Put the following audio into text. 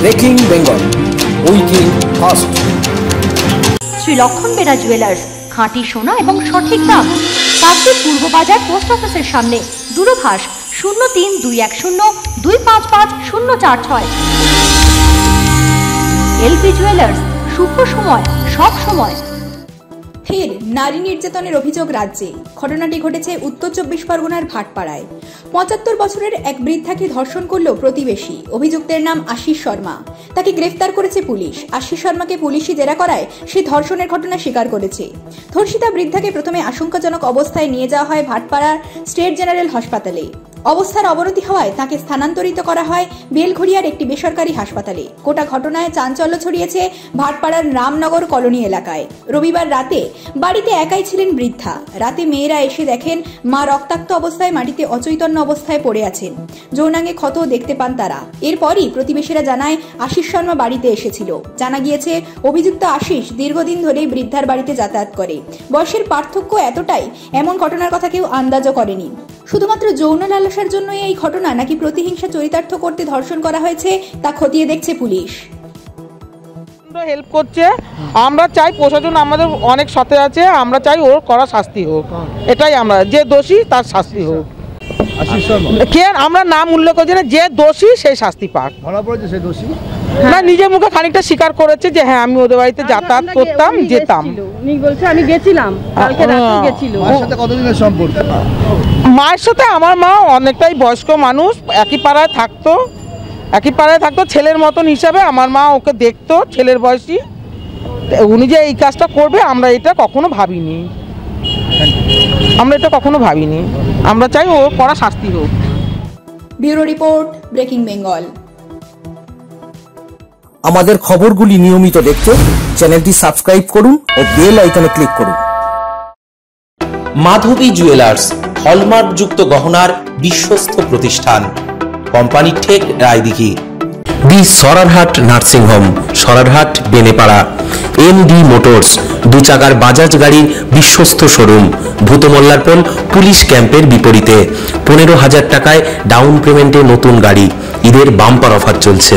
Breaking Bengal উইকিং first Shri Lakshman Bera jewellers খাঁটি সোনা এবং সঠিক দাম কাকদ্বীপ পূর্ব বাজার পোস্ট অফিসের সামনে, দূরভাষ শূন্য তিন দুই এক শূন্য দুই পাঁচ পাঁচ শূন্য চার ছয়। এলপি জুয়েলার্স শুভ সময়, সব সময়। ফের নারী নির্যাতনের অভিযোগ রাজ্যে। ঘটনাটি ঘটেছে উত্তর চব্বিশ পরগনার ভাটপাড়ায়। পঁচাত্তর বছরের এক বৃদ্ধাকে ধর্ষণ করল প্রতিবেশী। অভিযুক্তের নাম আশিস শর্মা। তাকে গ্রেফতার করেছে পুলিশ। আশিস শর্মাকে পুলিশি জেরা করায় সে ধর্ষণের ঘটনা স্বীকার করেছে। ধর্ষিতা বৃদ্ধাকে প্রথমে আশঙ্কাজনক অবস্থায় নিয়ে যাওয়া হয় ভাটপাড়ার স্টেট জেনারেল হাসপাতালে। অবস্থার অবনতি হওয়ায় তাকে স্থানান্তরিত করা হয় বেলঘড়িয়ার একটি বেসরকারি হাসপাতালে। গোটা ঘটনায় চাঞ্চল্য ছড়িয়েছে ভাটপাড়ার রামনগর কলোনি এলাকায়। রবিবার রাতে বাড়িতে একাই ছিলেন বৃদ্ধা। রাতে মেয়েরা এসে দেখেন মা রক্তাক্ত অবস্থায় মাটিতে অচৈতন্য অবস্থায় পড়ে আছেন। যৌনাঙ্গে ক্ষত দেখতে পান তারা। এরপরই প্রতিবেশীরা জানায় আশিস শর্মা বাড়িতে এসেছিল। জানা গিয়েছে, অভিযুক্ত আশিস দীর্ঘদিন ধরেই বৃদ্ধার বাড়িতে যাতায়াত করে। বয়সের পার্থক্য এতটাই, এমন ঘটনার কথা কেউ আন্দাজও করেনি। শুধুমাত্র যৌন লালসার জন্যই এই ঘটনা নাকি প্রতিহিংসা চরিতার্থ করতে ধর্ষণ করা হয়েছে তা খতিয়ে দেখছে পুলিশ। হেল্প করছে। আমরা চাই প্রশাসন আমাদের অনেক সাথে আছে আমরা চাই ওর করা শাস্তি হোক। এটাই আমরা যে দোষী তার শাস্তি হোক। কে আমরা নাম উল্লেখ করছি না যে দোষী সেই শাস্তি পাক। ধরা পড়েছে সে দোষী? না নিজের মুখে খানিকটা স্বীকার করেছে যে হ্যাঁ আমি ওদের বাড়িতে যাতায়াত করতাম যেতাম। উনি বলছে আমি গেছিলাম কালকে রাতে গেছিল। মায়ের সাথে কতদিনের সম্পর্ক? মায়ের সাথে আমার মা অনেকটাই বয়স্ক মানুষ একই পাড়ায় থাকতো একই পাড়ায় থাকতো ছেলের মতন হিসাবে আমার মা ওকে দেখতো ছেলের বয়সী। উনি যে এই কাজটা করবে আমরা এটা কখনো ভাবিনি। আমরা এটা কখনো ভাবিনি। আমরা চাই ও করা শাস্তি হোক। Bureau report breaking Bengal. আমাদের খবরগুলি নিয়মিত দেখতে চ্যানেলটি সাবস্ক্রাইব করুন ও বেল আইকনে ক্লিক করুন। মাধবী জুয়েলার্স হলমার্ক যুক্ত গহনার বিশ্বস্ত প্রতিষ্ঠান। কোম্পানি ঠেক Raidighi. The Sararhat nursing home Sararhat Benepara. M D motors দু চাকার বাজাজ গাড়ির বিশ্বস্ত শোরুম। ভূতমল্লারপোল পুলিশ ক্যাম্পের বিপরীতে। পনেরো হাজার টাকায় ডাউন পেমেন্টে নতুন গাড়ি। ঈদের বাম্পার অফার চলছে।